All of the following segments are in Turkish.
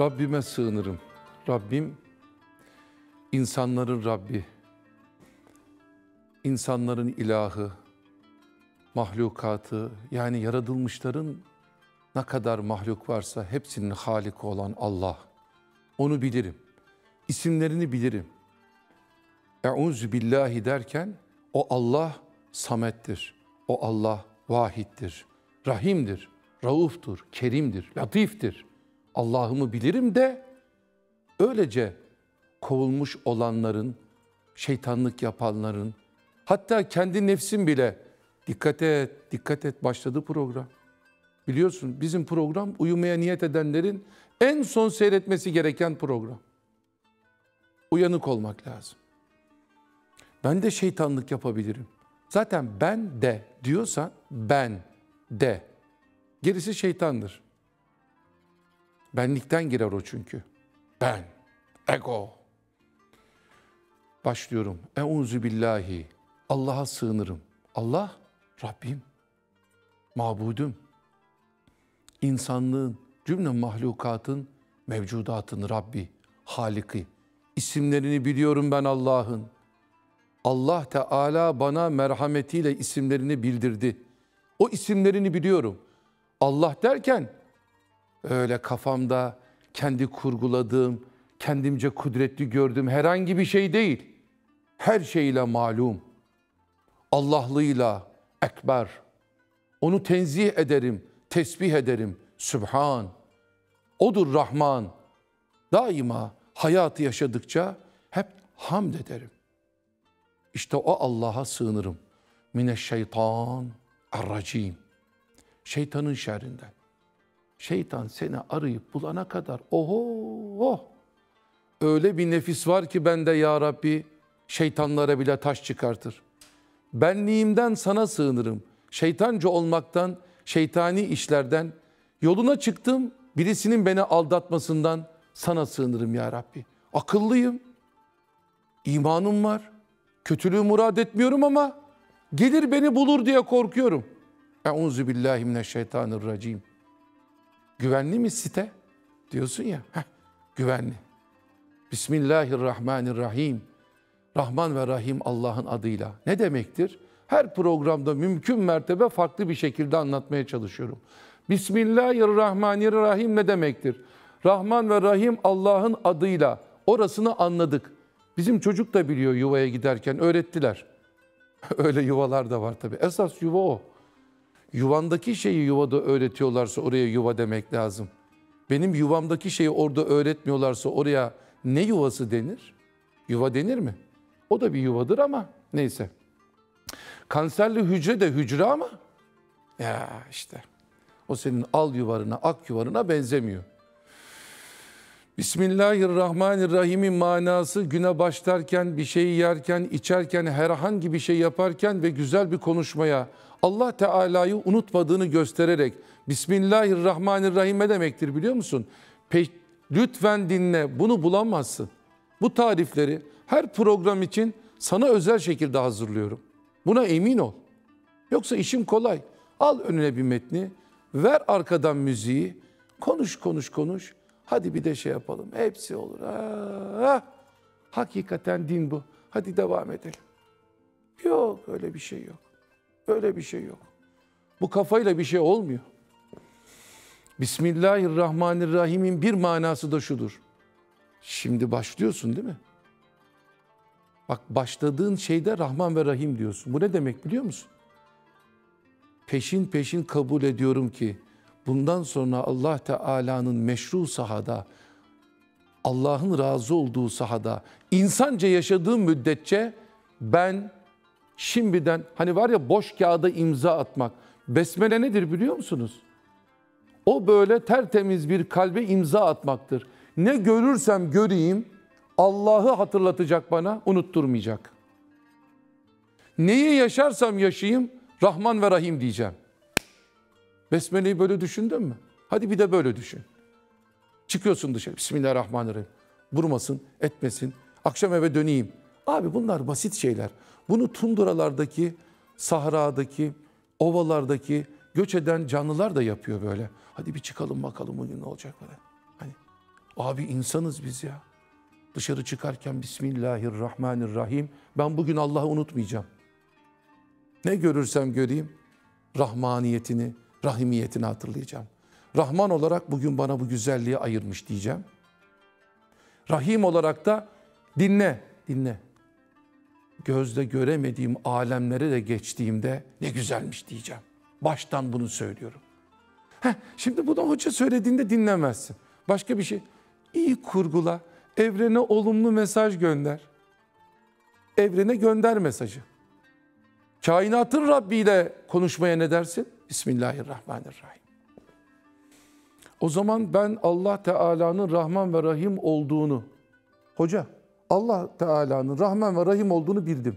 Rabbime sığınırım. Rabbim insanların Rabbi, insanların ilahı, mahlukatı yani yaratılmışların ne kadar mahluk varsa hepsinin haliki olan Allah. Onu bilirim. İsimlerini bilirim. Eûzü billahi derken o Allah samettir. O Allah vahittir. Rahimdir. Rauftur. Kerimdir. Latiftir. Allah'ımı bilirim de öylece kovulmuş olanların, şeytanlık yapanların, hatta kendi nefsim bile dikkat et, dikkat et başladı program. Biliyorsun bizim program uyumaya niyet edenlerin en son seyretmesi gereken program. Uyanık olmak lazım. Ben de şeytanlık yapabilirim. Zaten ben de diyorsan ben de. Gerisi şeytandır. Benlikten girer o çünkü. Ben, ego. Başlıyorum. Euzu billahi. Allah'a sığınırım. Allah Rabbim, mabudum. İnsanlığın, cümle mahlukatın, mevcudatın Rabbi, Haliki. İsimlerini biliyorum ben Allah'ın. Allah Teala bana merhametiyle isimlerini bildirdi. O isimlerini biliyorum. Allah derken öyle kafamda kendi kurguladığım, kendimce kudretli gördüğüm herhangi bir şey değil. Her şeyle malum. Allahlığıyla ekber. Onu tenzih ederim, tesbih ederim. Sübhan. Odur Rahman. Daima hayatı yaşadıkça hep hamd ederim. İşte o Allah'a sığınırım. Mineşşeytan arracim. Şeytanın şerrinden. Şeytan seni arayıp bulana kadar oho oh. Öyle bir nefis var ki bende ya Rabbi şeytanlara bile taş çıkartır. Benliğimden sana sığınırım. Şeytanca olmaktan, şeytani işlerden, yoluna çıktım birisinin beni aldatmasından sana sığınırım ya Rabbi. Akıllıyım, imanım var, kötülüğü murad etmiyorum ama gelir beni bulur diye korkuyorum. Euzu billahi mineşşeytanirracim. Güvenli mi site? Diyorsun ya. Heh, güvenli. Bismillahirrahmanirrahim. Rahman ve Rahim Allah'ın adıyla. Ne demektir? Her programda mümkün mertebe farklı bir şekilde anlatmaya çalışıyorum. Bismillahirrahmanirrahim ne demektir? Rahman ve Rahim Allah'ın adıyla. Orasını anladık. Bizim çocuk da biliyor yuvaya giderken öğrettiler. Öyle yuvalar da var tabii. Esas yuva o. Yuvandaki şeyi yuvada öğretiyorlarsa oraya yuva demek lazım. Benim yuvamdaki şeyi orada öğretmiyorlarsa oraya ne yuvası denir? Yuva denir mi? O da bir yuvadır ama neyse. Kanserli hücre de hücre ama ya işte o senin al yuvarına, ak yuvarına benzemiyor. Bismillahirrahmanirrahim'in manası güne başlarken, bir şeyi yerken, içerken, herhangi bir şey yaparken ve güzel bir konuşmaya Allah Teala'yı unutmadığını göstererek Bismillahirrahmanirrahim demektir biliyor musun? Pe lütfen dinle bunu bulamazsın. Bu tarifleri her program için sana özel şekilde hazırlıyorum. Buna emin ol. Yoksa işim kolay. Al önüne bir metni, ver arkadan müziği, konuş konuş konuş. Hadi bir de şey yapalım. Hepsi olur. Ah, hakikaten din bu. Hadi devam edelim. Yok öyle bir şey yok. Öyle bir şey yok. Bu kafayla bir şey olmuyor. Bismillahirrahmanirrahim'in bir manası da şudur. Şimdi başlıyorsun değil mi? Bak başladığın şeyde Rahman ve Rahim diyorsun. Bu ne demek biliyor musun? Peşin peşin kabul ediyorum ki bundan sonra Allah Teala'nın meşru sahada, Allah'ın razı olduğu sahada, insanca yaşadığım müddetçe ben şimdiden hani var ya boş kağıda imza atmak. Besmele nedir biliyor musunuz? O böyle tertemiz bir kalbe imza atmaktır. Ne görürsem göreyim Allah'ı hatırlatacak bana, unutturmayacak. Neyi yaşarsam yaşayayım Rahman ve Rahim diyeceğim. Besmele'yi böyle düşündün mü? Hadi bir de böyle düşün. Çıkıyorsun dışarı. Bismillahirrahmanirrahim. Vurmasın, etmesin. Akşam eve döneyim. Abi bunlar basit şeyler. Bunu tunduralardaki, sahradaki, ovalardaki göç eden canlılar da yapıyor böyle. Hadi bir çıkalım bakalım bugün ne olacak falan. Hani Abi insanız biz ya. Dışarı çıkarken Bismillahirrahmanirrahim. Ben bugün Allah'ı unutmayacağım. Ne görürsem göreyim rahmaniyetini, rahimiyetini hatırlayacağım. Rahman olarak bugün bana bu güzelliği ayırmış diyeceğim. Rahim olarak da dinle, dinle. Gözde göremediğim alemlere de geçtiğimde ne güzelmiş diyeceğim. Baştan bunu söylüyorum. Heh, şimdi bunu hoca söylediğinde dinlemezsin. Başka bir şey. İyi kurgula. Evrene olumlu mesaj gönder. Evrene gönder mesajı. Kainatın Rabbi ile konuşmaya ne dersin? Bismillahirrahmanirrahim. O zaman ben Allah Teala'nın Rahman ve Rahim olduğunu, hoca Allah Teala'nın Rahman ve Rahim olduğunu bildim.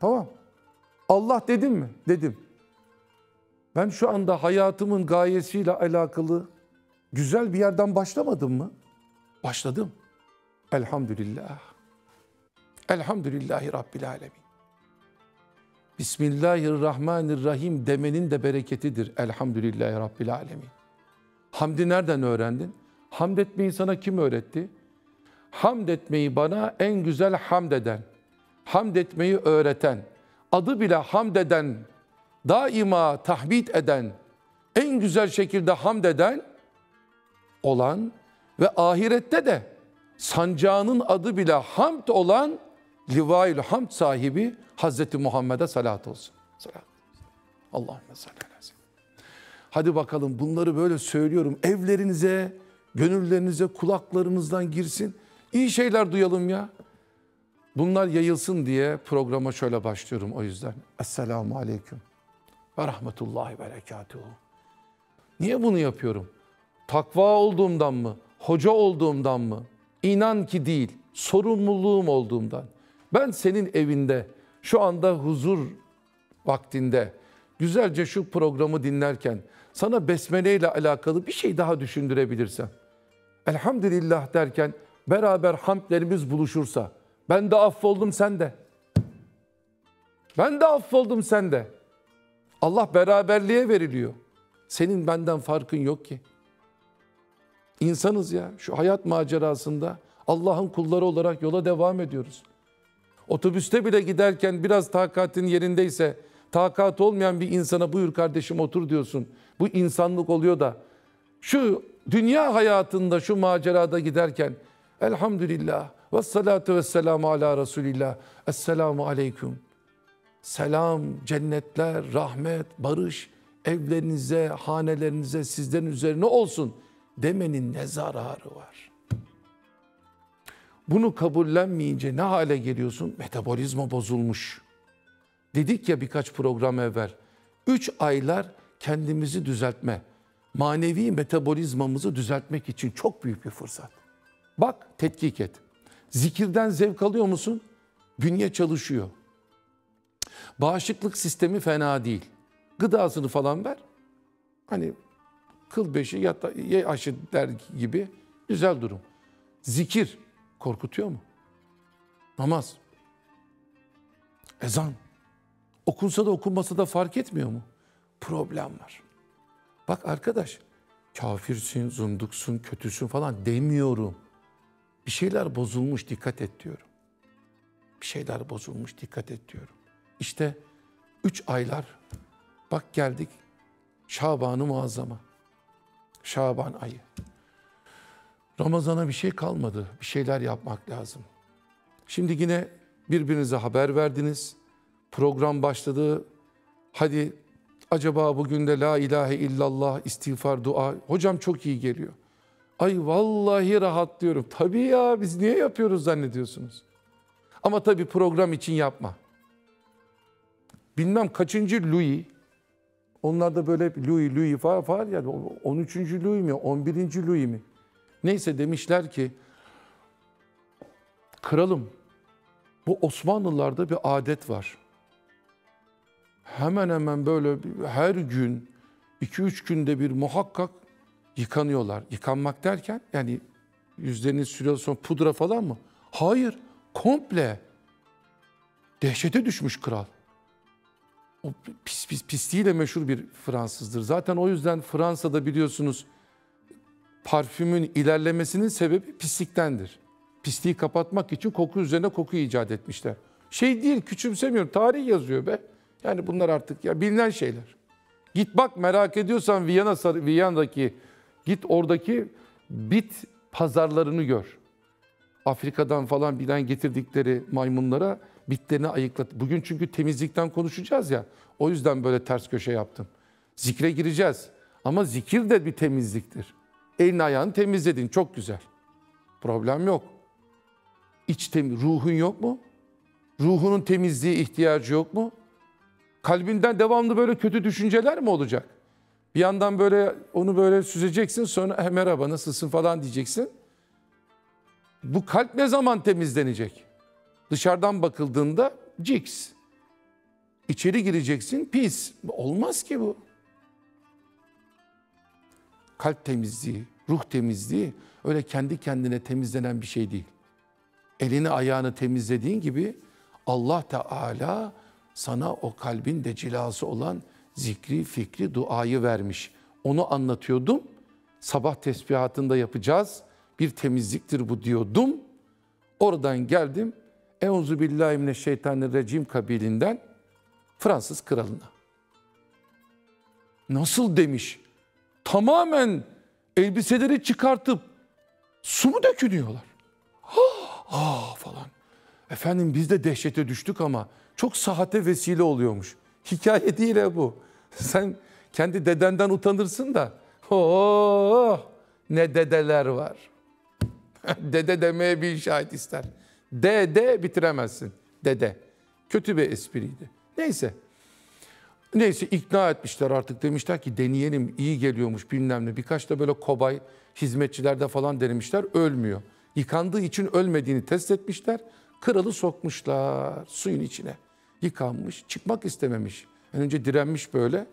Tamam. Allah dedim mi? Dedim. Ben şu anda hayatımın gayesiyle alakalı güzel bir yerden başlamadım mı? Başladım. Elhamdülillah. Elhamdülillahi Rabbil Alemin. Bismillahirrahmanirrahim demenin de bereketidir. Elhamdülillahi Rabbil Alemin. Hamdi nereden öğrendin? Hamd etmeyi sana kim öğretti? Hamd etmeyi bana en güzel hamd eden, hamd etmeyi öğreten, adı bile hamd eden, daima tahmid eden, en güzel şekilde hamd eden olan ve ahirette de sancağının adı bile hamd olan Livail Hamd sahibi Hazreti Muhammed'e salat olsun. Salat. Allahümme salli Hadi bakalım bunları böyle söylüyorum. Evlerinize, gönüllerinize, kulaklarınızdan girsin. İyi şeyler duyalım ya. Bunlar yayılsın diye programa şöyle başlıyorum o yüzden. Esselamu Aleyküm ve Rahmetullahi Berekatuhu. Niye bunu yapıyorum? Takva olduğumdan mı? Hoca olduğumdan mı? İnan ki değil, sorumluluğum olduğumdan. Ben senin evinde şu anda huzur vaktinde güzelce şu programı dinlerken sana besmele ile alakalı bir şey daha düşündürebilirsem. Elhamdülillah derken beraber hamdlerimiz buluşursa ben de affoldum sen de. Ben de affoldum sen de. Allah beraberliğe veriliyor. Senin benden farkın yok ki. İnsanız ya şu hayat macerasında Allah'ın kulları olarak yola devam ediyoruz. Otobüste bile giderken biraz takatin yerindeyse takat olmayan bir insana buyur kardeşim otur diyorsun. Bu insanlık oluyor da şu dünya hayatında şu macerada giderken elhamdülillah ve salatu ve selamu ala Resulillah. Esselamu aleyküm. Selam, cennetler, rahmet, barış evlerinize, hanelerinize, sizlerin üzerine olsun demenin ne zararı var? Bunu kabullenmeyince ne hale geliyorsun? Metabolizma bozulmuş. Dedik ya birkaç program evvel. Üç aylar kendimizi düzeltme, manevi metabolizmamızı düzeltmek için çok büyük bir fırsat. Bak tetkik et. Zikirden zevk alıyor musun? Bünye çalışıyor. Bağışıklık sistemi fena değil. Gıdasını falan ver. Hani kıl beşi ya da ye aşı der gibi güzel durum. Zikir korkutuyor mu? Namaz. Ezan. Okunsa da okunmasa da fark etmiyor mu? Problem var. Bak arkadaş kafirsin, zunduksun, kötüsün falan demiyorum. Bir şeyler bozulmuş dikkat et diyorum. Bir şeyler bozulmuş dikkat et diyorum. İşte üç aylar bak geldik Şaban'ı muazzama. Şaban ayı. Ramazana bir şey kalmadı. Bir şeyler yapmak lazım. Şimdi yine birbirinize haber verdiniz. Program başladı. Hadi acaba bugün de la ilahe illallah istiğfar dua. Hocam çok iyi geliyor. Ay vallahi rahat diyorum. Tabii ya biz niye yapıyoruz zannediyorsunuz? Ama tabii program için yapma. Bilmem kaçıncı Louis, onlar da böyle Louis, Louis falan, falan yani 13. Louis mi, 11. Louis mi? Neyse demişler ki, kralım bu Osmanlılarda bir adet var. Hemen hemen böyle her gün, 2-3 günde bir muhakkak yıkanıyorlar. Yıkanmak derken yani yüzlerini sürüyor sonra pudra falan mı? Hayır, komple. Dehşete düşmüş kral. O pis pis pisliğiyle meşhur bir Fransızdır. Zaten o yüzden Fransa'da biliyorsunuz parfümün ilerlemesinin sebebi pisliktendir. Pisliği kapatmak için koku üzerine koku icat etmişler. Şey değil küçümsemiyorum tarih yazıyor be. Yani bunlar artık ya bilinen şeyler. Git bak merak ediyorsan Viyana Viyana'daki git oradaki bit pazarlarını gör. Afrika'dan falan bilen getirdikleri maymunlara bitlerini ayıklat. Bugün çünkü temizlikten konuşacağız ya. O yüzden böyle ters köşe yaptım. Zikre gireceğiz. Ama zikir de bir temizliktir. Elini ayağını temizledin. Çok güzel. Problem yok. İç temiz, ruhun yok mu? Ruhunun temizliğe ihtiyacı yok mu? Kalbinden devamlı böyle kötü düşünceler mi olacak? Bir yandan böyle onu böyle süzeceksin sonra eh, merhaba nasılsın falan diyeceksin. Bu kalp ne zaman temizlenecek? Dışarıdan bakıldığında ciks. İçeri gireceksin pis. Olmaz ki bu. Kalp temizliği, ruh temizliği öyle kendi kendine temizlenen bir şey değil. Elini ayağını temizlediğin gibi Allah Teala sana o kalbin de cilası olan zikri, fikri, duayı vermiş. Onu anlatıyordum. Sabah tesbihatında yapacağız. Bir temizliktir bu diyordum. Oradan geldim. Euzu billahi mineşşeytanirracim kabilinden Fransız kralına. Nasıl demiş? Tamamen elbiseleri çıkartıp su mu dökünüyorlar? Ah, ah falan. Efendim biz de dehşete düştük ama çok sahate vesile oluyormuş. Hikaye değil bu. Sen kendi dedenden utanırsın da. Oh, ne dedeler var. dede demeye bir şahit ister. Dede bitiremezsin. Dede. Kötü bir espriydi. Neyse. Neyse ikna etmişler artık demişler ki deneyelim iyi geliyormuş bilmem ne. Birkaç da böyle kobay hizmetçilerde falan denemişler ölmüyor. Yıkandığı için ölmediğini test etmişler. Kralı sokmuşlar suyun içine. Yıkanmış çıkmak istememiş. Önce direnmiş böyle.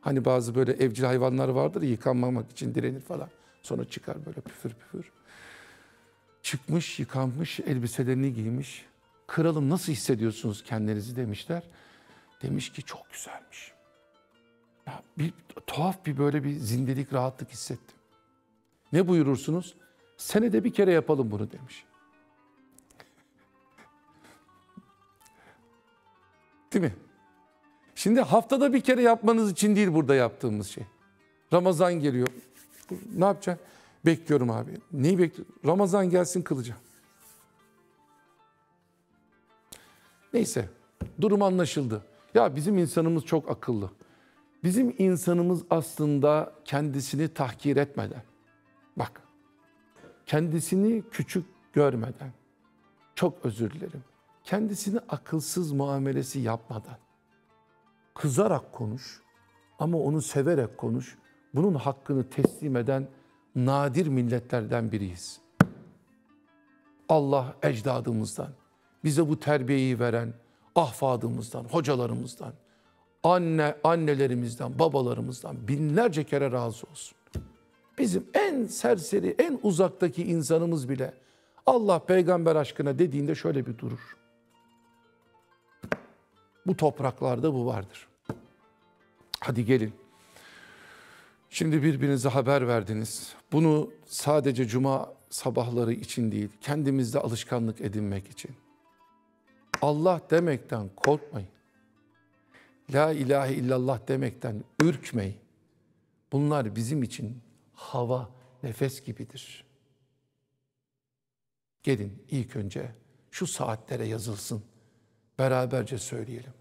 Hani bazı böyle evcil hayvanlar vardır yıkanmamak için direnir falan. Sonra çıkar böyle püfür püfür. Çıkmış, yıkanmış, elbiselerini giymiş. Kralım nasıl hissediyorsunuz kendinizi demişler. Demiş ki çok güzelmiş. Ya bir tuhaf bir böyle bir zindelik, rahatlık hissettim. Ne buyurursunuz? Senede bir kere yapalım bunu demiş. Değil mi? Şimdi haftada bir kere yapmanız için değil burada yaptığımız şey. Ramazan geliyor. Ne yapacaksın? Bekliyorum abi. Neyi bekliyorum? Ramazan gelsin kılacağım. Neyse durum anlaşıldı. Ya bizim insanımız çok akıllı. Bizim insanımız aslında kendisini tahkir etmeden, bak kendisini küçük görmeden, çok özür dilerim, kendisini akılsız muamelesi yapmadan, kızarak konuş ama onu severek konuş, bunun hakkını teslim eden nadir milletlerden biriyiz. Allah ecdadımızdan, bize bu terbiyeyi veren ahfadımızdan, hocalarımızdan, anne annelerimizden, babalarımızdan binlerce kere razı olsun. Bizim en serseri, en uzaktaki insanımız bile Allah peygamber aşkına dediğinde şöyle bir durur. Bu topraklarda bu vardır. Hadi gelin. Şimdi birbirinize haber verdiniz. Bunu sadece cuma sabahları için değil, kendimizde alışkanlık edinmek için. Allah demekten korkmayın. La ilahe illallah demekten ürkmeyin. Bunlar bizim için hava, nefes gibidir. Gelin ilk önce şu saatlere yazılsın. Beraberce söyleyelim.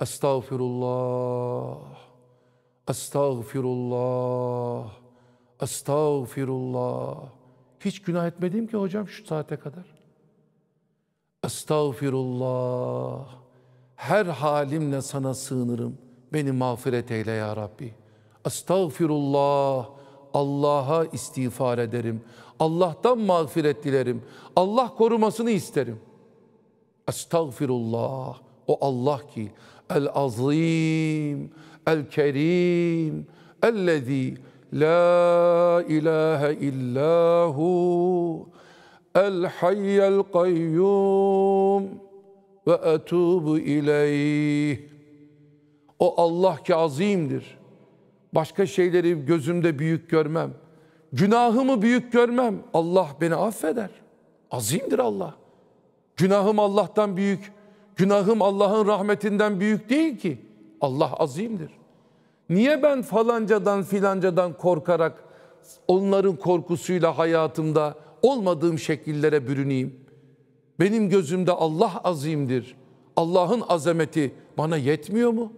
Estağfirullah. Estağfirullah. Estağfirullah. Hiç günah etmedim ki hocam şu saate kadar. Estağfirullah. Her halimle sana sığınırım. Beni mağfiret eyle ya Rabbi. Estağfirullah. Allah'a istiğfar ederim. Allah'tan mağfiret dilerim. Allah korumasını isterim. Estağfirullah. O Allah ki el azim, el kerim, ellezî la ilahe illahu el hayyel kayyum ve etubu ileyh. O Allah ki azimdir. Başka şeyleri gözümde büyük görmem. Günahımı büyük görmem. Allah beni affeder. Azimdir Allah. Günahım Allah'tan büyük. Günahım Allah'ın rahmetinden büyük değil ki. Allah azimdir. Niye ben falancadan filancadan korkarak onların korkusuyla hayatımda olmadığım şekillere bürüneyim? Benim gözümde Allah azimdir. Allah'ın azameti bana yetmiyor mu?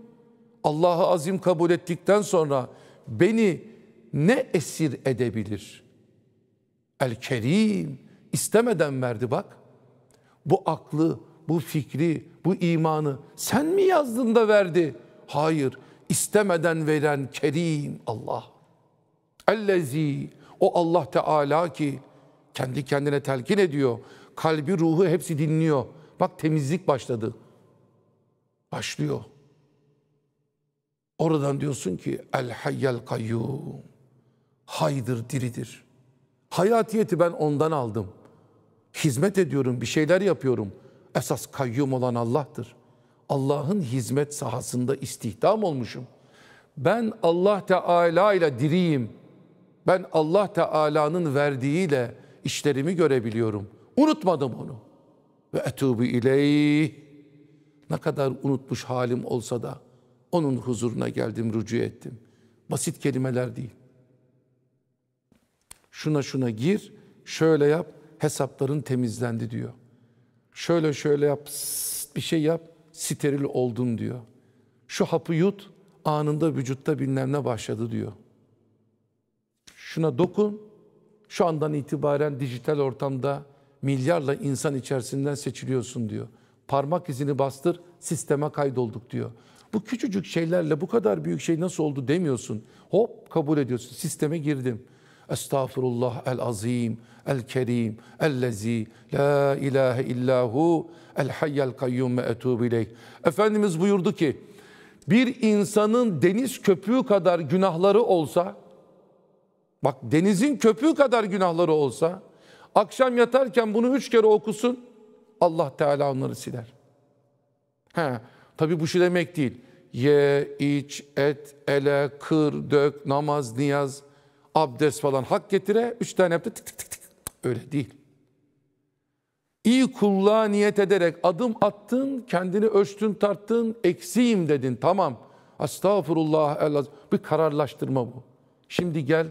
Allah'ı azim kabul ettikten sonra beni ne esir edebilir? El Kerim istemeden verdi bak. Bu aklı, bu fikri, bu imanı sen mi yazdın da verdi? Hayır, istemeden veren Kerim Allah. Ellezi, o Allah Teala ki kendi kendine telkin ediyor. Kalbi, ruhu hepsi dinliyor. Bak temizlik başladı. Başlıyor. Oradan diyorsun ki el hayyel kayyum. Haydır, diridir. Hayatiyeti ben ondan aldım. Hizmet ediyorum, bir şeyler yapıyorum. Esas kayyum olan Allah'tır. Allah'ın hizmet sahasında istihdam olmuşum. Ben Allah Teala ile diriyim. Ben Allah Teala'nın verdiğiyle işlerimi görebiliyorum. Unutmadım onu. Ve etubu ileyh. Ne kadar unutmuş halim olsa da onun huzuruna geldim, rücu ettim. Basit kelimeler değil. Şuna şuna gir, şöyle yap, hesapların temizlendi diyor. Şöyle şöyle yap, bir şey yap, steril oldun diyor. Şu hapı yut, anında vücutta bilmem ne başladı diyor. Şuna dokun, şu andan itibaren dijital ortamda milyarla insan içerisinden seçiliyorsun diyor. Parmak izini bastır, sisteme kaydolduk diyor. Bu küçücük şeylerle bu kadar büyük şey nasıl oldu demiyorsun. Hop kabul ediyorsun. Sisteme girdim. Estağfurullah el azim, kerim, ellezi, la ilahe illahu, el hayyel kayyum ve etubu ileyh. Efendimiz buyurdu ki, bir insanın deniz köpüğü kadar günahları olsa, bak denizin köpüğü kadar günahları olsa, akşam yatarken bunu üç kere okusun, Allah Teala onları siler. He, tabi bu şu demek değil. Ye, iç, et, ele, kır, dök, namaz, niyaz, abdest falan hak getire. Üç tane yaptı tık tık tık. Öyle değil. İyi kulluğa niyet ederek adım attın, kendini ölçtün tarttın, eksiğim dedin. Tamam. Estağfurullah. El bir kararlaştırma bu. Şimdi gel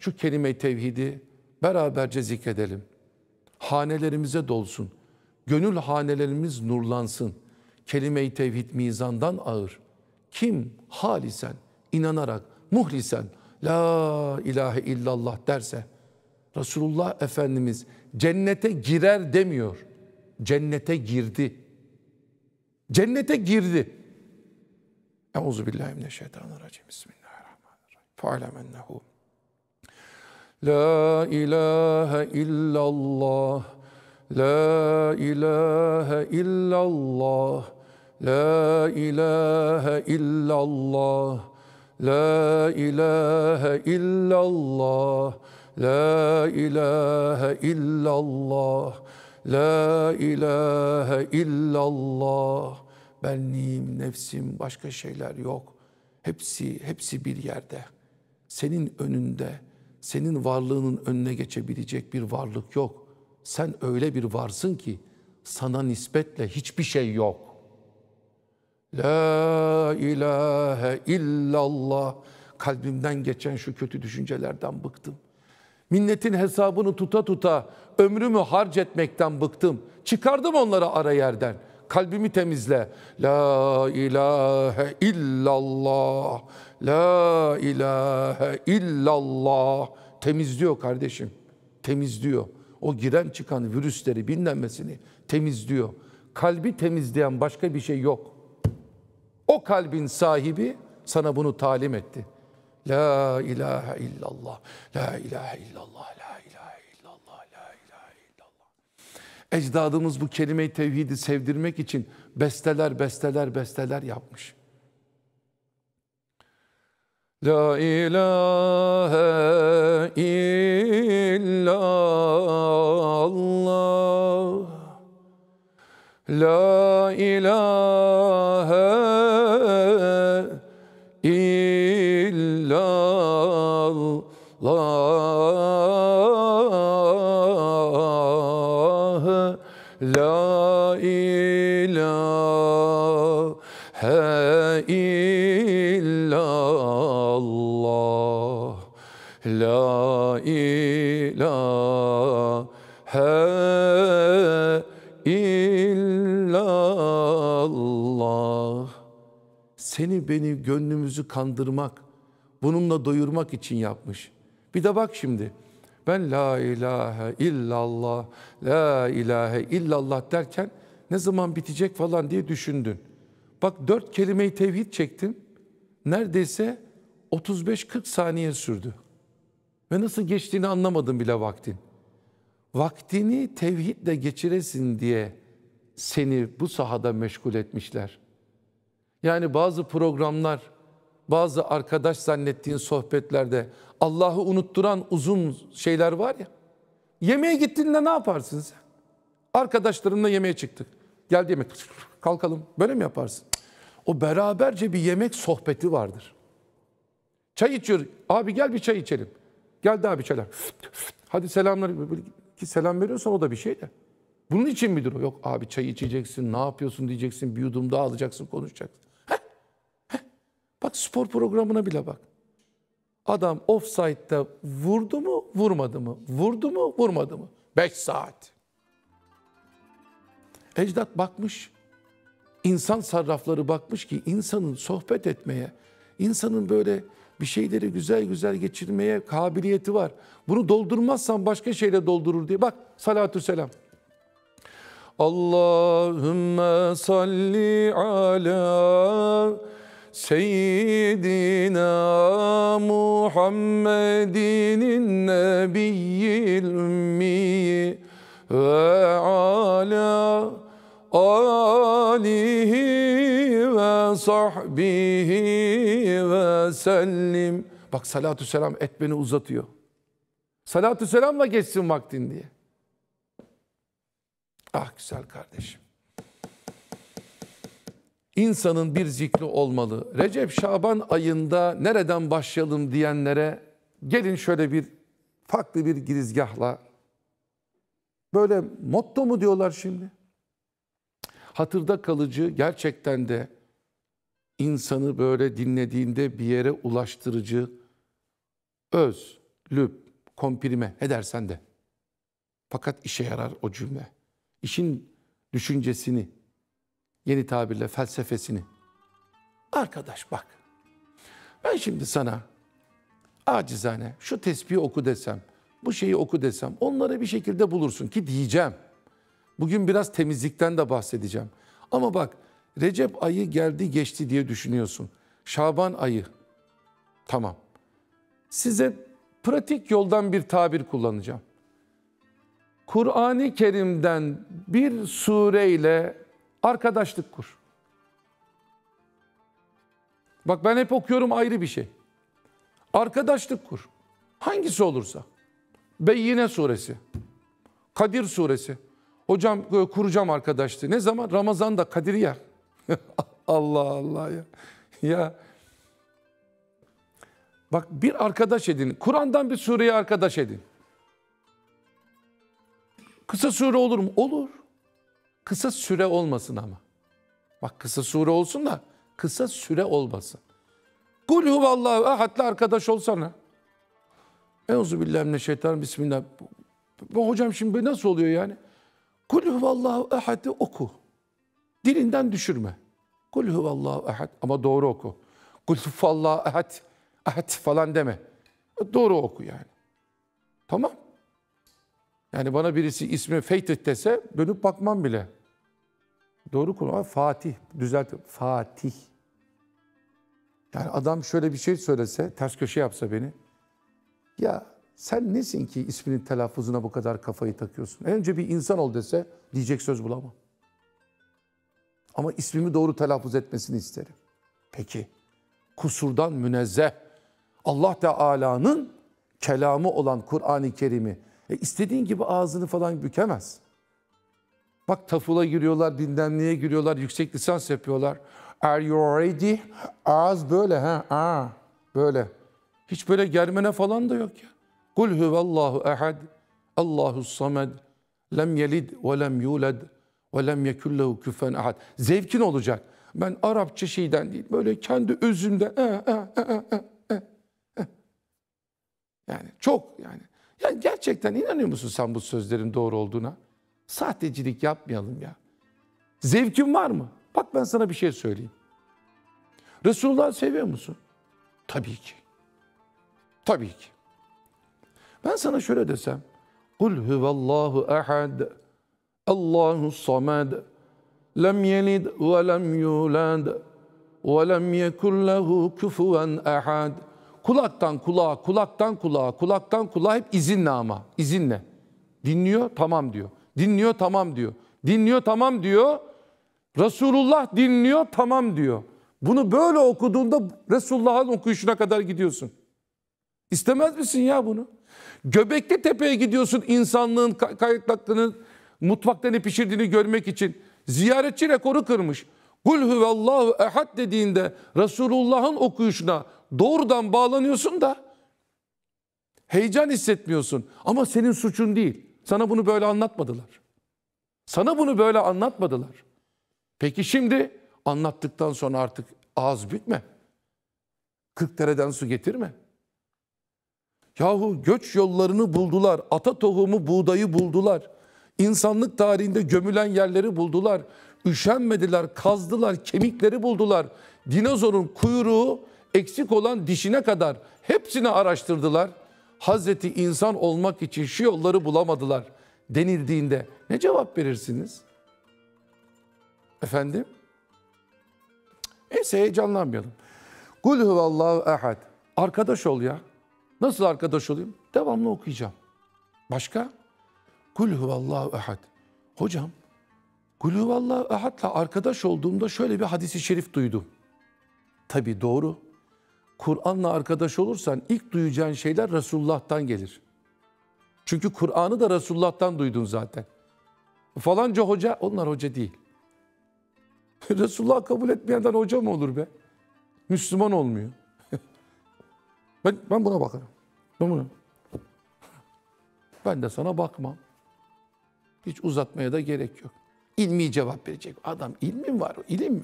şu kelime-i tevhidi beraberce zikredelim. Hanelerimize dolsun. Gönül hanelerimiz nurlansın. Kelime-i tevhid mizandan ağır. Kim halisen, inanarak, muhlisen, la ilahe illallah derse, Resulullah Efendimiz cennete girer demiyor. Cennete girdi. Cennete girdi. Euzu billahi mineşşeytanirracim. Bismillahirrahmanirrahim. Fa'lem ennehu La ilahe illallah La ilahe illallah La ilahe illallah La ilahe illallah La ilahe illallah La ilahe illallah Benliğim, nefsim, başka şeyler yok. Hepsi, hepsi bir yerde. Senin önünde, senin varlığının önüne geçebilecek bir varlık yok. Sen öyle bir varsın ki sana nispetle hiçbir şey yok. La ilahe illallah. Kalbimden geçen şu kötü düşüncelerden bıktım. Minnetin hesabını tuta tuta ömrümü harc etmekten bıktım. Çıkardım onları ara yerden. Kalbimi temizle. La ilahe illallah. La ilahe illallah. Temizliyor kardeşim. Temizliyor. O giren çıkan virüsleri bilinmesini temizliyor. Kalbi temizleyen başka bir şey yok. O kalbin sahibi sana bunu talim etti. La ilahe illallah, la ilahe illallah, la ilahe illallah, la ilahe illallah. Ecdadımız bu kelime-i tevhidi sevdirmek için besteler, besteler, besteler yapmış. La ilahe illallah La ilahe Seni beni gönlümüzü kandırmak, bununla doyurmak için yapmış. Bir de bak şimdi. Ben la ilahe illallah, la ilahe illallah derken ne zaman bitecek falan diye düşündün. Bak dört kelimeyi tevhid çektin. Neredeyse 35-40 saniye sürdü. Ve nasıl geçtiğini anlamadım bile vaktin. Vaktini tevhidle geçiresin diye seni bu sahada meşgul etmişler. Yani bazı programlar, bazı arkadaş zannettiğin sohbetlerde Allah'ı unutturan uzun şeyler var ya. Yemeğe gittiğinde ne yaparsın sen? Arkadaşlarımla yemeğe çıktık. Geldi yemek. Kalkalım. Böyle mi yaparsın? O beraberce bir yemek sohbeti vardır. Çay içiyor. Abi gel bir çay içelim. Geldi abi çaylar. Hadi selamlar. Ki selam veriyorsan o da bir şey de. Bunun için midir o? Yok abi çay içeceksin, ne yapıyorsun diyeceksin, bir yudum daha alacaksın, konuşacaksın. Bak spor programına bile bak. Adam offside'da vurdu mu, vurmadı mı? Vurdu mu, vurmadı mı? 5 saat. Ecdat bakmış, insan sarrafları bakmış ki insanın sohbet etmeye, insanın böyle bir şeyleri güzel güzel geçirmeye kabiliyeti var. Bunu doldurmazsan başka şeyle doldurur diye. Bak salatü selam. Allahümme salli ala Seyyidina Muhammedin nebiyyil ümmi ve ala alihi ve sahbihi ve sellim. Bak salatü selam et beni uzatıyor. Salatü selamla geçsin vaktin diye. Ah güzel kardeşim. İnsanın bir zikri olmalı. Recep Şaban ayında nereden başlayalım diyenlere gelin şöyle bir farklı bir girizgahla. Böyle motto mu diyorlar şimdi? Hatırda kalıcı gerçekten de insanı böyle dinlediğinde bir yere ulaştırıcı öz, lüb, komprime ne dersen de. Fakat işe yarar o cümle. İşin düşüncesini, yeni tabirle felsefesini. Arkadaş bak, ben şimdi sana acizane şu tesbihi oku desem, bu şeyi oku desem onları bir şekilde bulursun ki diyeceğim. Bugün biraz temizlikten de bahsedeceğim. Ama bak Recep ayı geldi geçti diye düşünüyorsun. Şaban ayı. Tamam. Size pratik yoldan bir tabir kullanacağım. Kur'an-ı Kerim'den bir sureyle arkadaşlık kur. Bak ben hep okuyorum ayrı bir şey. Arkadaşlık kur. Hangisi olursa. Beyyine suresi, Kadir suresi. Hocam e, kuracağım arkadaşlığı. Ne zaman? Ramazan'da Kadiriye. Allah Allah ya. Ya Bak bir arkadaş edin. Kur'an'dan bir sureyi arkadaş edin. Kısa sure olur mu? Olur. Kısa süre olmasın ama. Bak kısa sure olsun da kısa süre olmasın. Kul huvallahu ahadla arkadaş olsana. Euzubillahimineşşeytanirracim. Bismillah. Bu hocam şimdi nasıl oluyor yani? Kul huvallahu ahad'ı oku. Dilinden düşürme. Kul huvallahu ahad ama doğru oku. Kul huvallahu ahad, ahad falan deme. Doğru oku yani. Tamam. Yani bana birisi ismi Feytih dese dönüp bakmam bile. Doğru konu. Fatih. Düzelt. Fatih. Yani adam şöyle bir şey söylese, ters köşe yapsa beni. Ya sen nesin ki isminin telaffuzuna bu kadar kafayı takıyorsun? Önce bir insan ol dese diyecek söz bulamam. Ama ismimi doğru telaffuz etmesini isterim. Peki kusurdan münezzeh Allah Teala'nın kelamı olan Kur'an-ı Kerim'i e istediğin gibi ağzını falan bükemez. Bak tafula giriyorlar, dinlenmeye giriyorlar, yüksek lisans yapıyorlar. Are you ready? Ağız böyle ha, aa, böyle. Hiç böyle germene falan da yok ya. Kul huvallahu ehad, Allahu samed, lem yelid ve lem yulad ve lem yekun lehu küfen ahad. Zevkin olacak. Ben Arapça şeyden değil, böyle kendi eh, eh, eh, eh. Yani çok yani. Yani gerçekten inanıyor musun sen bu sözlerin doğru olduğuna? Sahtecilik yapmayalım ya. Zevkin var mı? Bak ben sana bir şey söyleyeyim. Resulullah'ı seviyor musun? Tabii ki. Tabii ki. Ben sana şöyle desem. Kul huvallahu ehad. Allahu samed. Lem yelid ve lem yulad. Ve lem yekun lehu kufuven ehad. Kulaktan kulağa, kulaktan kulağa, kulaktan kulağa hep izinle ama. izinle. Dinliyor, tamam diyor. Dinliyor, tamam diyor. Dinliyor, tamam diyor. Resulullah dinliyor, tamam diyor. Bunu böyle okuduğunda Resulullah'ın okuyuşuna kadar gidiyorsun. İstemez misin ya bunu? Göbekli Tepe'ye gidiyorsun insanlığın kayıtlaklığını, mutfakta ne pişirdiğini görmek için. Ziyaretçi rekoru kırmış. Kul huvallahu ehad dediğinde Resulullah'ın okuyuşuna doğrudan bağlanıyorsun da heyecan hissetmiyorsun. Ama senin suçun değil. Sana bunu böyle anlatmadılar. Sana bunu böyle anlatmadılar. Peki şimdi anlattıktan sonra artık ağız bitme. Kırk dereden su getirme. Yahu göç yollarını buldular. Ata tohumu buğdayı buldular. İnsanlık tarihinde gömülen yerleri buldular. Üşenmediler, kazdılar, kemikleri buldular. Dinozorun kuyruğu eksik olan dişine kadar hepsini araştırdılar. Hazreti insan olmak için şu yolları bulamadılar denildiğinde ne cevap verirsiniz? Efendim? Neyse heyecanlanmayalım. Kul huvallahu ehad. Arkadaş ol ya. Nasıl arkadaş olayım? Devamlı okuyacağım. Başka? Kul huvallahu ehad. Hocam, Kul huvallahu ehadla arkadaş olduğumda şöyle bir hadisi şerif duydum. Tabi doğru. Kur'an'la arkadaş olursan ilk duyacağın şeyler Resulullah'tan gelir. Çünkü Kur'an'ı da Resulullah'tan duydun zaten. Falanca hoca, onlar hoca değil. Resulullah kabul etmeyenden hoca mı olur be? Müslüman olmuyor. ben, ben buna bakarım. Ben buna. Ben de sana bakmam. Hiç uzatmaya da gerek yok. İlmi cevap verecek. Adam ilmi var, ilim mi?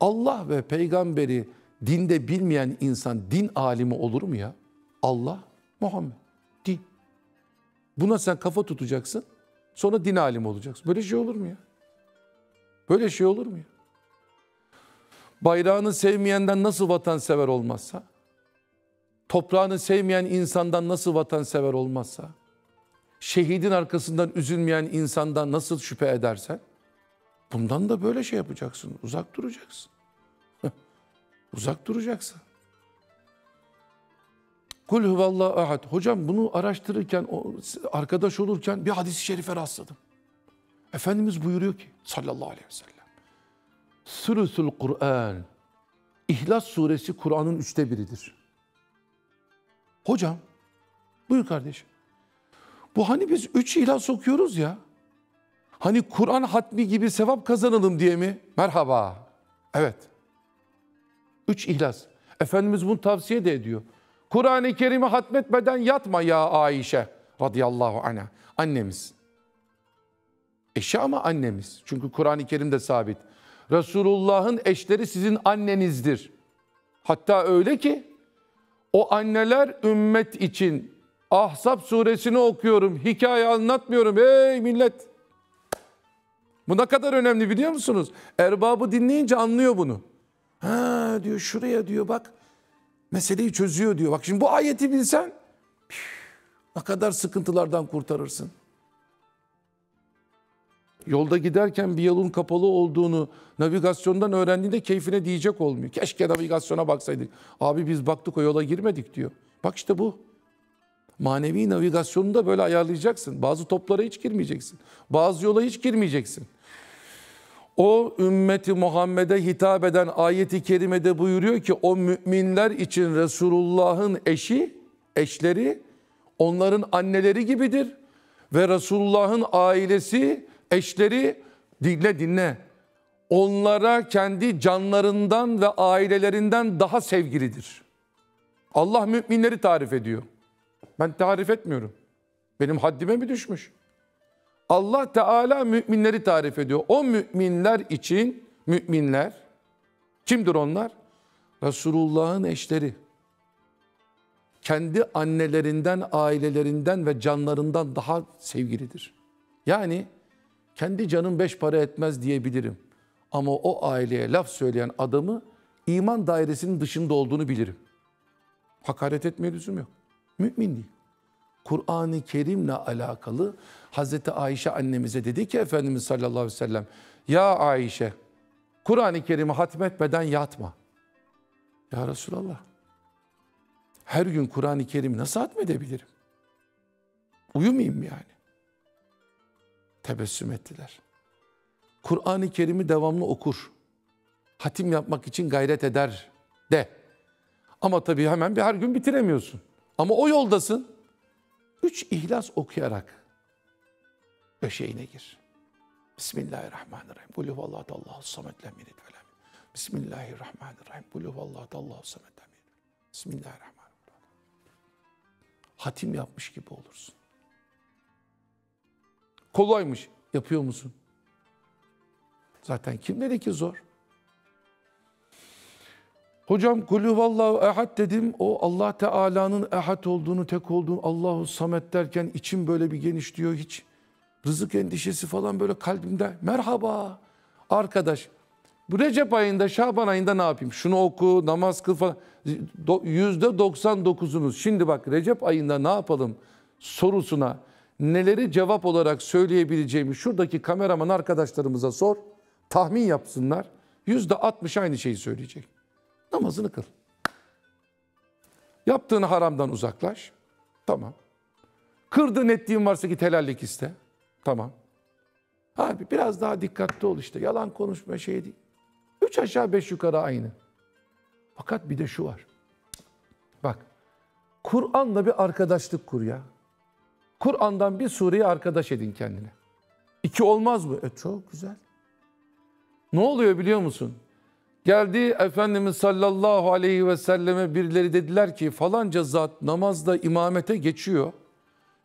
Allah ve peygamberi dinde bilmeyen insan din alimi olur mu ya? Allah, Muhammed, din. Buna sen kafa tutacaksın. Sonra din alimi olacaksın. Böyle şey olur mu ya? Böyle şey olur mu ya? Bayrağını sevmeyenden nasıl vatansever olmazsa, toprağını sevmeyen insandan nasıl vatansever olmazsa, şehidin arkasından üzülmeyen insandan nasıl şüphe edersen, bundan da böyle şey yapacaksın, uzak duracaksın. Uzak duracaksın. Kul huvallahu ahad. Hocam bunu araştırırken, arkadaş olurken bir hadis-i şerife rastladım. Efendimiz buyuruyor ki sallallahu aleyhi ve sellem. Sürüsül Kur'an. İhlas suresi Kur'an'ın üçte biridir. Hocam, buyur kardeşim. Bu hani biz üç ihlas okuyoruz ya. Hani Kur'an hatmi gibi sevap kazanalım diye mi? Merhaba. Evet. Üç ihlas. Efendimiz bunu tavsiye de ediyor. Kur'an-ı Kerim'i hatmetmeden yatma ya Ayşe radıyallahu anha. Annemiz. Eşi ama annemiz. Çünkü Kur'an-ı Kerim'de sabit. Resulullah'ın eşleri sizin annenizdir. Hatta öyle ki o anneler ümmet için Ahzab suresini okuyorum, hikaye anlatmıyorum. Ey millet! Bu ne kadar önemli biliyor musunuz? Erbabı dinleyince anlıyor bunu. Ha diyor şuraya diyor bak meseleyi çözüyor diyor. Bak şimdi bu ayeti bilsen ne kadar sıkıntılardan kurtarırsın. Yolda giderken bir yolun kapalı olduğunu navigasyondan öğrendiğinde keyfine diyecek olmuyor. Keşke navigasyona baksaydık. Abi biz baktık o yola girmedik diyor. Bak işte bu. Manevi navigasyonunu da böyle ayarlayacaksın. Bazı toplara hiç girmeyeceksin. Bazı yola hiç girmeyeceksin. O ümmeti Muhammed'e hitap eden ayeti kerimede buyuruyor ki o müminler için Resulullah'ın eşi, eşleri onların anneleri gibidir. Ve Resulullah'ın ailesi eşleri dinle dinle. Onlara kendi canlarından ve ailelerinden daha sevgilidir. Allah müminleri tarif ediyor. Ben tarif etmiyorum. Benim haddime mi düşmüş? Allah Teala müminleri tarif ediyor. O müminler için müminler kimdir onlar? Resulullah'ın eşleri. Kendi annelerinden, ailelerinden ve canlarından daha sevgilidir. Yani kendi canım beş para etmez diyebilirim. Ama o aileye laf söyleyen adamı iman dairesinin dışında olduğunu bilirim. Hakaret etmeye lüzum yok. Mümin değil. Kur'an-ı Kerim'le alakalı Hazreti Ayşe annemize dedi ki Efendimiz sallallahu aleyhi ve sellem Ya Ayşe Kur'an-ı Kerim'i hatmetmeden yatma. Ya Resulallah her gün Kur'an-ı Kerim'i nasıl hatmedebilirim? Uyumayayım yani. Tebessüm ettiler. Kur'an-ı Kerim'i devamlı okur. Hatim yapmak için gayret eder de. Ama tabii hemen bir her gün bitiremiyorsun. Ama o yoldasın. Üç ihlas okuyarak döşeğine gir. Bismillahirrahmanirrahim. Kul huvallahu Allahu samet lem yelid ve lem Bismillahirrahmanirrahim. Kul huvallahu Allahu samet lem yelid. Bismillahirrahmanirrahim. Hatim yapmış gibi olursun. Kolaymış. Yapıyor musun? Zaten kim dedi ki zor? Hocam kulü vallahu ehad dedim. O Allah Teala'nın ehad olduğunu, tek olduğunu, Allahu samet derken içim böyle bir genişliyor hiç. Rızık endişesi falan böyle kalbimde. Merhaba arkadaş. Bu Recep ayında, Şaban ayında ne yapayım? Şunu oku, namaz kıl falan. Yüzde 99'unuz. Şimdi bak Recep ayında ne yapalım sorusuna neleri cevap olarak söyleyebileceğimi şuradaki kameraman arkadaşlarımıza sor. Tahmin yapsınlar. Yüzde 60 aynı şeyi söyleyecek. Namazını kıl. Yaptığın haramdan uzaklaş. Tamam. Kırdığın ettiğin varsa git helallik iste. Tamam. Abi biraz daha dikkatli ol işte. Yalan konuşma şey değil. Üç aşağı beş yukarı aynı. Fakat bir de şu var. Bak. Kur'an'la bir arkadaşlık kur ya. Kur'an'dan bir sureyi arkadaş edin kendine. İki olmaz mı? E çok güzel. Ne oluyor biliyor musun? Geldi Efendimiz sallallahu aleyhi ve selleme birileri dediler ki falanca zat namazda imamete geçiyor.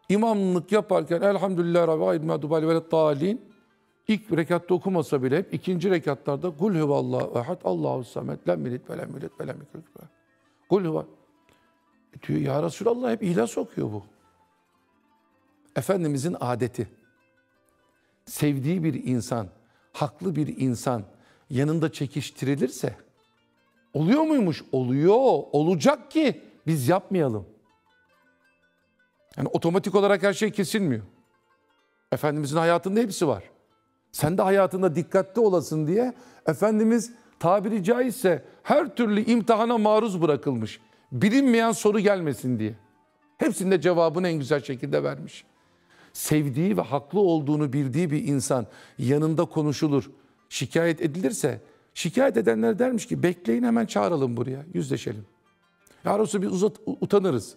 İmamlık yaparken elhamdülillah Rabbi aydın dubali ve talin ilk rekatta okumasa bile hep ikinci rekatlarda kul huvallahu ehad Allahu samet lem yelid ve lem yulad ve lem Kul huva. E diyor ya Resulallah hep ihlas okuyor bu. Efendimizin adeti. Sevdiği bir insan, haklı bir insan yanında çekiştirilirse oluyor muymuş? Oluyor. Olacak ki biz yapmayalım. Yani otomatik olarak her şey kesilmiyor. Efendimizin hayatında hepsi var. Sen de hayatında dikkatli olasın diye Efendimiz tabiri caizse her türlü imtihana maruz bırakılmış. Bilinmeyen soru gelmesin diye. Hepsinde cevabını en güzel şekilde vermiş. Sevdiği ve haklı olduğunu bildiği bir insan yanında konuşulur, şikayet edilirse şikayet edenler dermiş ki bekleyin hemen çağıralım buraya, yüzleşelim. Ya Resulü biz uzat, utanırız.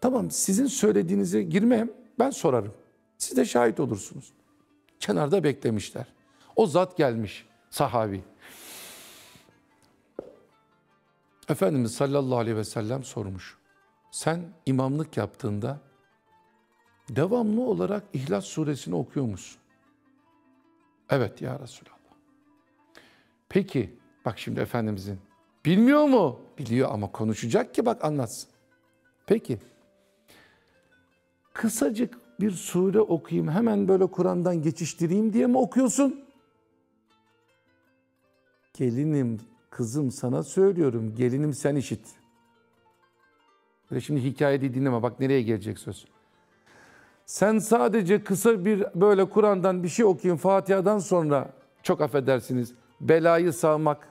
Tamam sizin söylediğinize girmem ben sorarım. Siz de şahit olursunuz. Kenarda beklemişler. O zat gelmiş sahabi. Efendimiz sallallahu aleyhi ve sellem sormuş. Sen imamlık yaptığında devamlı olarak İhlas suresini okuyor musun? Evet ya Resulallah. Peki bak şimdi Efendimizin bilmiyor mu? Biliyor ama konuşacak ki bak anlatsın. Peki kısacık bir sure okuyayım hemen böyle Kur'an'dan geçiştireyim diye mi okuyorsun? Gelinim, kızım sana söylüyorum. Gelinim sen işit. Böyle şimdi hikayeyi dinleme bak nereye gelecek söz. Sen sadece kısa bir böyle Kur'an'dan bir şey okuyun Fatiha'dan sonra çok affedersiniz belayı sağmak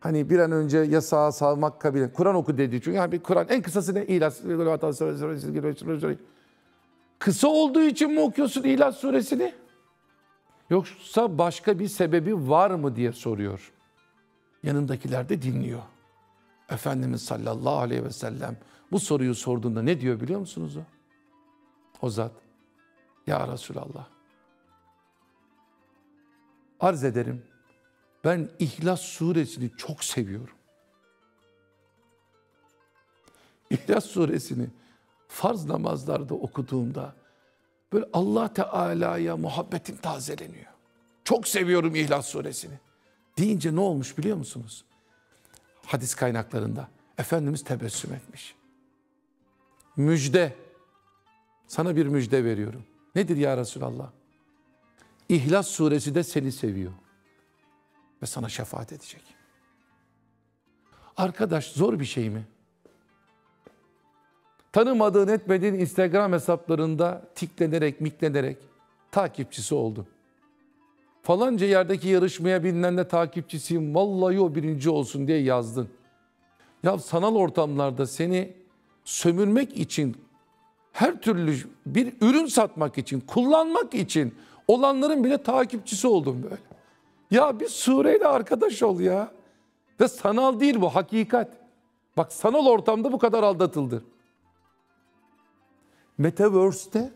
hani bir an önce yasağı sağmak kabile. Kur'an oku dedi çünkü yani bir Kur'an en kısası ne? İlas. Kısa olduğu için mi okuyorsun İlas suresini? Yoksa başka bir sebebi var mı diye soruyor. Yanındakiler de dinliyor. Efendimiz sallallahu aleyhi ve sellem bu soruyu sorduğunda ne diyor biliyor musunuz o? O zat. Ya Resulallah. Arz ederim. Ben İhlas suresini çok seviyorum. İhlas suresini farz namazlarda okuduğumda böyle Allah Teala'ya muhabbetim tazeleniyor. Çok seviyorum İhlas suresini. Deyince ne olmuş biliyor musunuz? Hadis kaynaklarında Efendimiz tebessüm etmiş. Müjde. Sana bir müjde veriyorum. Nedir ya Resulallah? İhlas suresi de seni seviyor. Ve sana şefaat edecek. Arkadaş zor bir şey mi? Tanımadığın etmediğin Instagram hesaplarında tiklenerek, miklenerek takipçisi oldun. Falanca yerdeki yarışmaya bilinen de takipçisiyim, vallahi o birinci olsun diye yazdın. Ya sanal ortamlarda seni sömürmek için, her türlü bir ürün satmak için, kullanmak için olanların bile takipçisi oldum böyle. Ya bir sureyle arkadaş ol ya. Ve sanal değil bu, hakikat. Bak sanal ortamda bu kadar aldatıldı. Metaverse'te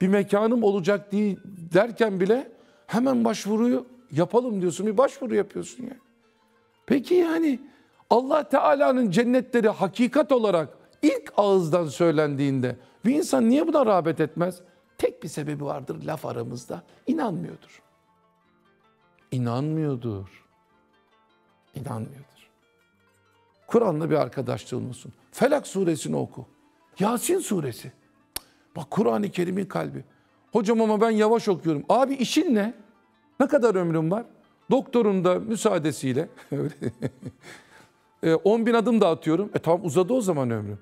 bir mekanım olacak diye derken bile hemen başvuruyu yapalım diyorsun. Bir başvuru yapıyorsun ya. Peki yani Allah Teala'nın cennetleri hakikat olarak ilk ağızdan söylendiğinde bir insan niye buna rağbet etmez? Tek bir sebebi vardır laf aramızda. İnanmıyordur. İnanmıyordur. İnanmıyordur. Kur'an'la bir arkadaşlığın olsun. Felak suresini oku. Yasin suresi. Bak Kur'an-ı Kerim'in kalbi. Hocam ama ben yavaş okuyorum. Abi işin ne? Ne kadar ömrüm var? Doktorun da müsaadesiyle 10 bin adım da atıyorum. E tamam uzadı o zaman ömrüm.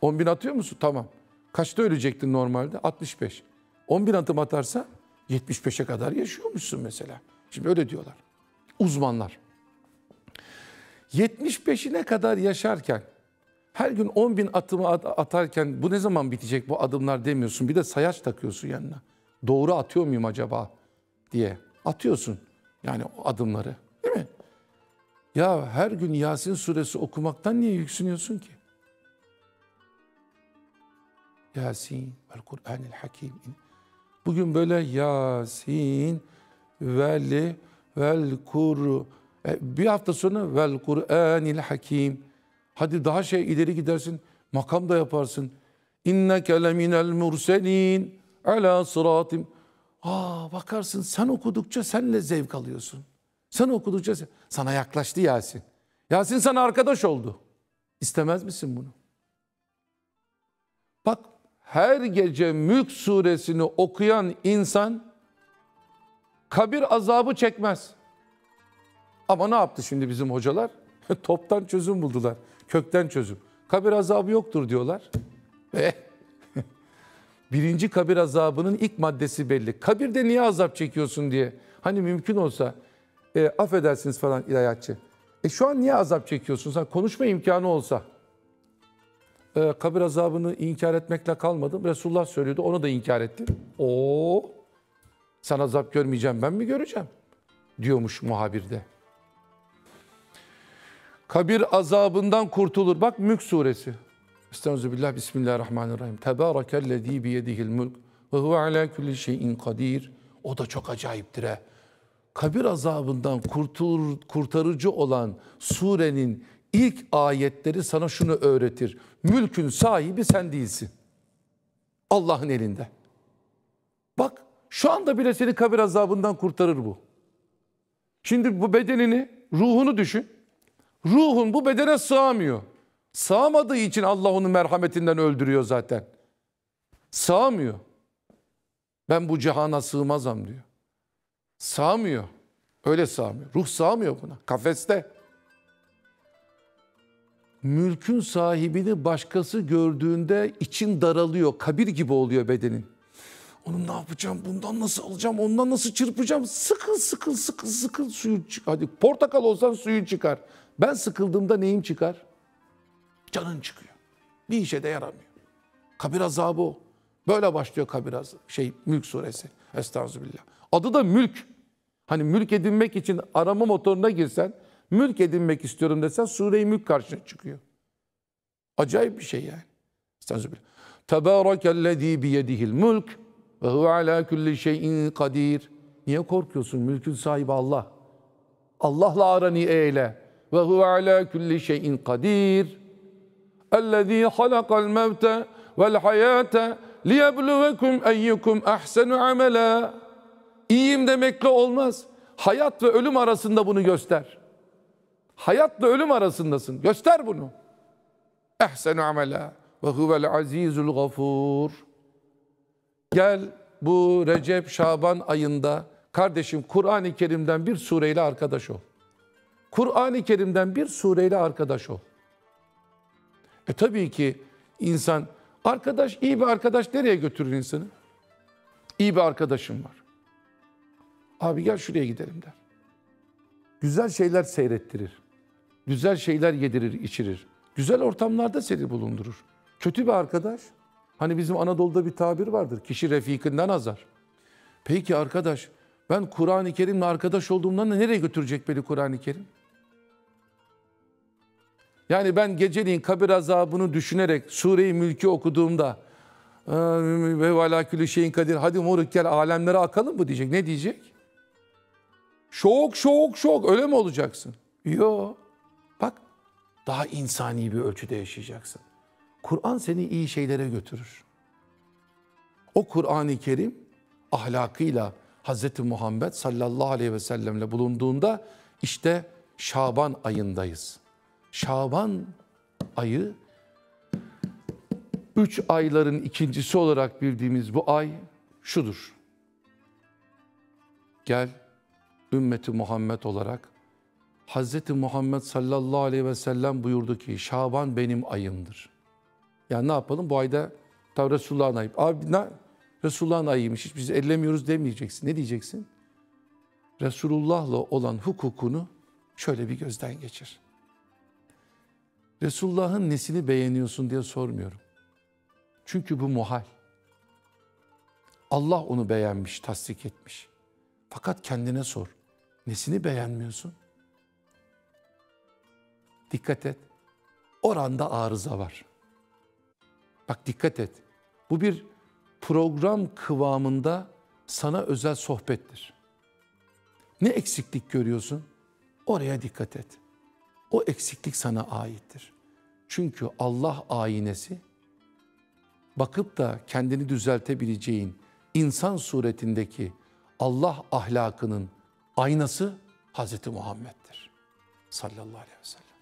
10 bin atıyor musun? Tamam. Kaçta ölecektin normalde? 65. 10 bin adım atarsa 75'e kadar yaşıyormuşsun mesela. Şimdi öyle diyorlar. Uzmanlar. 75'ine kadar yaşarken her gün 10 bin atımı atarken bu ne zaman bitecek bu adımlar demiyorsun. Bir de sayaç takıyorsun yanına. Doğru atıyor muyum acaba diye atıyorsun yani o adımları değil mi? Ya her gün Yasin suresi okumaktan niye yüksünüyorsun ki? Yasin vel Kur'anil Hakim. Bugün böyle Yasin vel vel Kur e, bir hafta sonra vel Kur'anil Hakim. Hadi daha şey ileri gidersin. Makam da yaparsın. İnneke leminel murselin ala sıratim. Aa bakarsın sen okudukça sen de zevk alıyorsun. Sen okudukça sana yaklaştı Yasin. Yasin sana arkadaş oldu. İstemez misin bunu? Bak her gece Mülk suresini okuyan insan kabir azabı çekmez. Ama ne yaptı şimdi bizim hocalar? Toptan çözüm buldular. Kökten çözüm. Kabir azabı yoktur diyorlar. Ve birinci kabir azabının ilk maddesi belli. Kabirde niye azap çekiyorsun diye. Hani mümkün olsa e, affedersiniz falan ilahiyatçı. E şu an niye azap çekiyorsun? Sen konuşma imkanı olsa. E, kabir azabını inkar etmekle kalmadım. Resulullah söylüyordu onu da inkar ettim. O sen azap görmeyeceğim ben mi göreceğim? Diyormuş muhabirde. Kabir azabından kurtulur. Bak Mülk suresi. Estağfirullah, Bismillahirrahmanirrahim. Tebârekellezî biyedihil mülk ve huve alâ kulli şeyin kadir. O da çok acayiptir he. Kabir azabından kurtulur, kurtarıcı olan surenin ilk ayetleri sana şunu öğretir. Mülkün sahibi sen değilsin. Allah'ın elinde. Bak şu anda bile seni kabir azabından kurtarır bu. Şimdi bu bedenini, ruhunu düşün. Ruhun bu bedene sığamıyor. Sığamadığı için Allah onu merhametinden öldürüyor zaten. Sığamıyor. Ben bu cihana sığmazam diyor. Sığamıyor. Öyle sığamıyor. Ruh sığamıyor buna. Kafeste. Mülkün sahibini başkası gördüğünde için daralıyor. Kabir gibi oluyor bedenin. Onu ne yapacağım? Bundan nasıl alacağım? Ondan nasıl çırpacağım? Sıkıl sıkıl sıkıl sıkıl suyu çık. Hadi portakal olsan suyun çıkar. Ben sıkıldığımda neyim çıkar? Canın çıkıyor. Bir işe de yaramıyor. Kabir azabı o. Böyle başlıyor kabir azabı. Şey Mülk suresi. Estağfirullah. Adı da mülk. Hani mülk edinmek için arama motoruna girsen, mülk edinmek istiyorum desen Sure-i Mülk karşına çıkıyor. Acayip bir şey yani. Estağfirullah. Tebârakellezî biyedihil mülk ve huve alâ kulli şeyin kadir. Niye korkuyorsun? Mülkün sahibi Allah. Allah'la aranı eyle. Ve huve alâ kulli şeyin kadir. Ellezî halakal mevte vel hayâte liyebluvekum eyyukum ahsenu amela. İyiyim demekle olmaz. Hayat ve ölüm arasında bunu göster. Hayatla ölüm arasındasın. Göster bunu. Ehsenu amela ve huvel azizul gafur. Gel bu Recep Şaban ayında kardeşim Kur'an-ı Kerim'den bir sureyle arkadaş ol. Kur'an-ı Kerim'den bir sureyle arkadaş ol. E tabii ki insan arkadaş iyi bir arkadaş nereye götürür insanı? İyi bir arkadaşım var. Abi gel şuraya gidelim der. Güzel şeyler seyrettirir. Güzel şeyler yedirir, içirir. Güzel ortamlarda seni bulundurur. Kötü bir arkadaş. Hani bizim Anadolu'da bir tabir vardır. Kişi refikinden azar. Peki arkadaş ben Kur'an-ı Kerim'le arkadaş olduğumdan da nereye götürecek beni Kur'an-ı Kerim? Yani ben geceliğin kabir azabını düşünerek Sure-i okuduğumda ve vala külü şeyin kadir hadi moruk gel alemlere akalım mı diyecek. Ne diyecek? Şok şok şok öyle mi olacaksın? Yok. Daha insani bir ölçüde yaşayacaksın. Kur'an seni iyi şeylere götürür. O Kur'an-ı Kerim ahlakıyla Hz. Muhammed sallallahu aleyhi ve sellemle bulunduğunda işte Şaban ayındayız. Şaban ayı üç ayların ikincisi olarak bildiğimiz bu ay şudur. Gel ümmeti Muhammed olarak Hz. Muhammed sallallahu aleyhi ve sellem buyurdu ki Şaban benim ayımdır. Yani ne yapalım bu ayda tabi Resulullah'ın ayı. Abi ne? Resulullah'ın ayıymış hiç biz ellemiyoruz demeyeceksin. Ne diyeceksin? Resulullah'la olan hukukunu şöyle bir gözden geçir. Resulullah'ın nesini beğeniyorsun diye sormuyorum. Çünkü bu muhal. Allah onu beğenmiş, tasdik etmiş. Fakat kendine sor. Nesini beğenmiyorsun? Dikkat et. Oranda arıza var. Bak dikkat et. Bu bir program kıvamında sana özel sohbettir. Ne eksiklik görüyorsun? Oraya dikkat et. O eksiklik sana aittir. Çünkü Allah aynesi bakıp da kendini düzeltebileceğin insan suretindeki Allah ahlakının aynası Hz. Muhammed'dir. Sallallahu aleyhi ve sellem.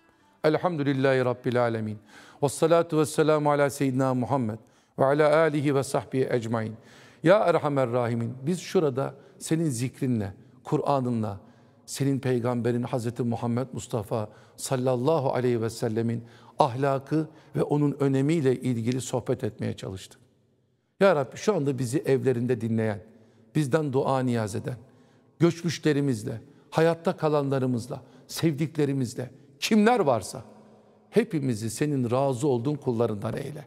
Elhamdülillahi Rabbil alemin. Ve salatu ve selamu ala seyyidina Muhammed ve ala alihi ve sahbihi ecmain. Ya Erhamer Rahimin biz şurada senin zikrinle, Kur'an'ınla, senin peygamberin Hz. Muhammed Mustafa sallallahu aleyhi ve sellemin ahlakı ve onun önemiyle ilgili sohbet etmeye çalıştık. Ya Rabbi şu anda bizi evlerinde dinleyen, bizden dua niyaz eden, göçmüşlerimizle, hayatta kalanlarımızla, sevdiklerimizle, kimler varsa hepimizi senin razı olduğun kullarından eyle.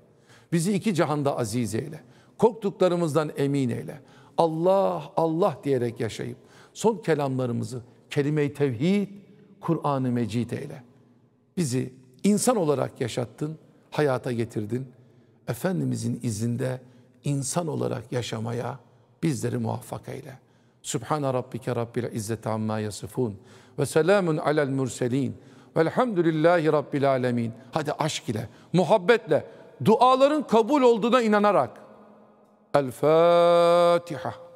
Bizi iki cihanda aziz eyle. Korktuklarımızdan emin eyle. Allah, Allah diyerek yaşayıp son kelamlarımızı kelime-i tevhid, Kur'an-ı Mecid eyle. Bizi insan olarak yaşattın, hayata getirdin. Efendimizin izinde insan olarak yaşamaya bizleri muvaffak eyle. Sübhane Rabbike Rabbil İzzeti Amma Yasifun ve selamun alel murselin velhamdülillahi Rabbil Alemin. Hadi aşk ile, muhabbetle, duaların kabul olduğuna inanarak. El Fatiha.